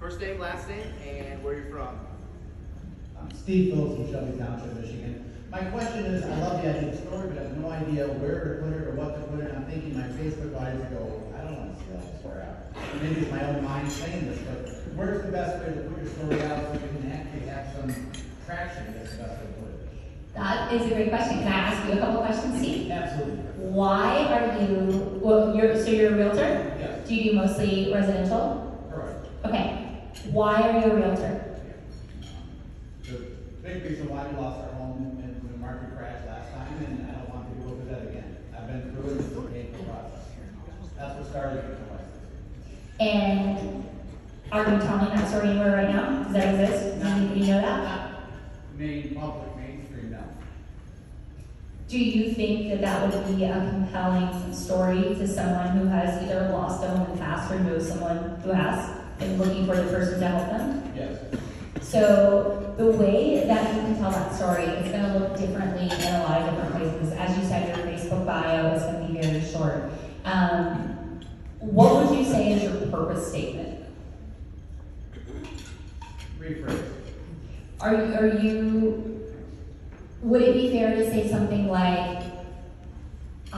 First name, last name, and where you're from. I'm Steve Phillips from Shelby Township, Michigan. My question is, I love the idea of the story, but I have no idea where to put it or what to put it. I'm thinking my Facebook audience go, I don't want to see all this story out. Maybe it's my own mind saying this, but where's the best way to put your story out so you can actually have some traction? That's the best way to put it. That is a great question. Can I ask you a couple questions, Steve? Absolutely. Why are you, well, you're, so you're a realtor? Yes, Do you do mostly residential? Why are you a realtor? The big reason why we lost our home in the market crash last time, and I don't want to go through that again. I've been through it, it's a painful process. That's what started it for us. And are you telling that story anywhere right now? Does that exist? Do you, you know that? Not main, public, mainstream, no. Do you think that that would be a compelling story to someone who has either lost a home in the past or knows someone who has and looking for the person to help them? Yes. So the way that you can tell that story is going to look differently in a lot of different places. As you said, your Facebook bio is going to be very short. Um, what would you say is your purpose statement? Rephrase. Are you, are you, would it be fair to say something like,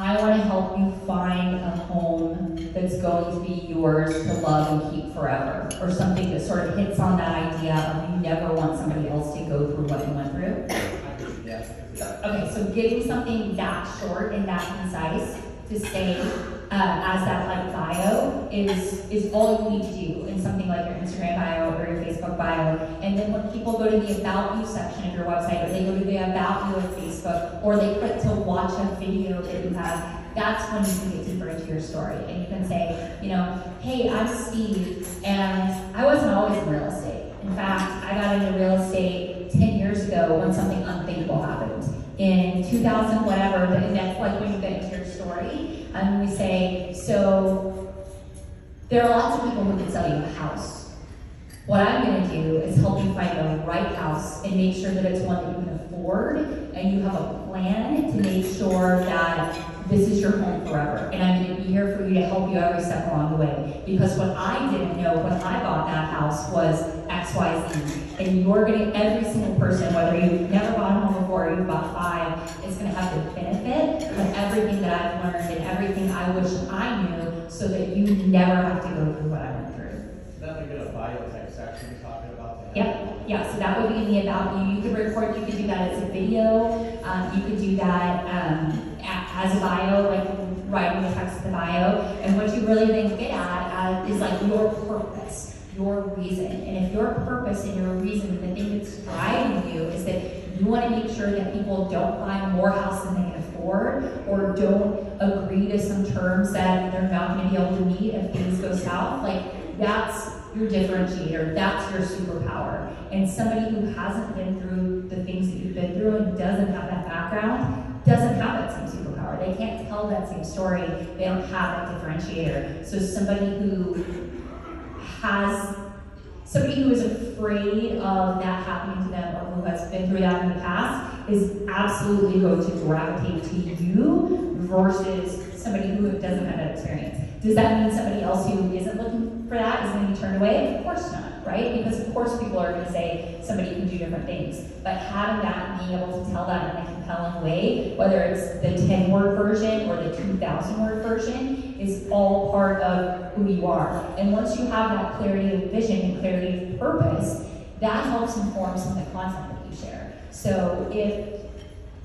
I want to help you find a home that's going to be yours to love and keep forever? Or something that sort of hits on that idea of you never want somebody else to go through what you went through? Okay, so getting something that short and that concise to say uh, as that like bio is is all you need to do in something like your Instagram bio or your Facebook bio. And then when people go to the About You section of your website, or they go to the About You of Facebook, or they click to watch a video that you have, that's when you can get deeper into your story. And you can say, you know, hey, I'm Steve, and I wasn't always in real estate. In fact, I got into real estate 10 years ago when something unthinkable happened. In 2000, whatever, and that's like when you get into your story, and we say, so there are lots of people who can sell you a house. What I'm going to do is help you find the right house and make sure that it's one that you can afford and you have a plan to make sure that this is your home forever. And I'm going to be here for you to help you every step along the way. Because what I didn't know when I bought that house was X, Y, Z. And you're going to, every single person, whether you've never bought a home before or you've bought five, is going to have the benefit of everything that I've learned and everything I wish I knew so that you never have to go through what I went through. Definitely get a bio type section you're talking about. that? Yep, yeah, so that would be in the about you. You could record, you could do that as a video, um, you could do that, um, a- as a bio, like writing the text of the bio. And what you really then get at, uh, is like your purpose, your reason. And if your purpose and your reason, the thing that's driving you is that you want to make sure that people don't buy more house than they can afford, or don't agree to some terms that they're not going to be able to meet if things go south, like that's your differentiator. That's your superpower. And somebody who hasn't been through the things that you've been through and doesn't have that background doesn't have that same superpower. They can't tell that same story. They don't have that differentiator. So somebody who has somebody who is afraid of that happening to them or who has been through that in the past is absolutely going to gravitate to you versus somebody who doesn't have that experience. Does that mean somebody else who isn't looking for that is going to be turned away? Of course not, right? Because of course people are going to say somebody can do different things. But having that being able to tell that in a compelling way, whether it's the 10 word version or the 2,000 word version, is all part of who you are. And once you have that clarity of vision and clarity of purpose, that helps inform some of the content that you share. So if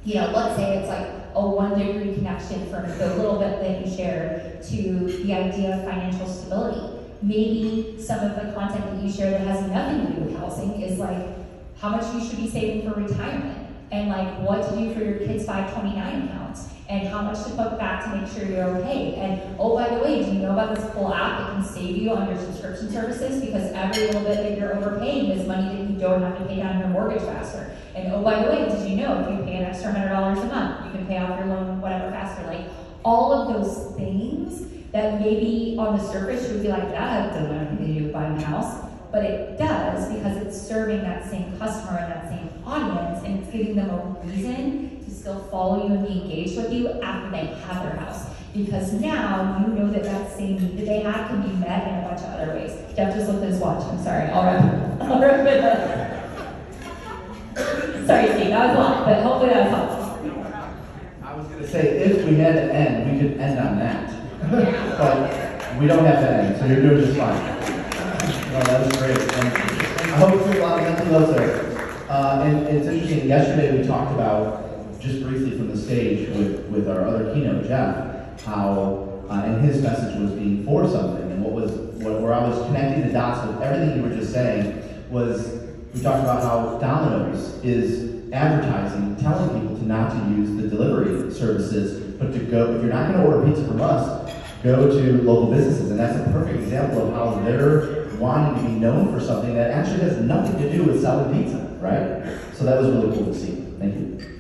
you know, let's say it's like a one degree connection from the little bit that you shared to the idea of financial stability. Maybe some of the content that you share that has nothing to do with housing is like how much you should be saving for retirement and like what to do for your kids' 529 accounts and how much to put back to make sure you're okay. And oh, by the way, do you know about this cool app that can save you on your subscription services? Because every little bit that you're overpaying is money that you don't have to pay down your mortgage faster. And oh, by the way, did you know if you pay an extra hundred dollars a month, you can pay off your loan whatever faster? Like all of those things that maybe on the surface you would be like, that doesn't have anything to do with buying a house. But it does because it's serving that same customer and that same audience and it's giving them a reason still follow you and be engaged with you after they have their house. Because now you know that that same need that they have can be met in a bunch of other ways. Jeff just looked at his watch, I'm sorry, I'll wrap, I'll wrap it up. Sorry, Steve, that was a lot, but hopefully that was helpful. I was gonna say, if we had to end, we could end on that. But we don't have to end, so you're doing just fine. No, that was great. I hope you a lot of mental notes there. Uh, and it's interesting, yesterday we talked about, just briefly from the stage with, with our other keynote, Jeff, how, uh, and his message was being for something, and what was, what, where I was connecting the dots with everything you were just saying, was we talked about how Domino's is advertising, telling people to not to use the delivery services, but to go, if you're not gonna order pizza from us, go to local businesses, and that's a perfect example of how they're wanting to be known for something that actually has nothing to do with selling pizza, right? So that was really cool to see. Thank you.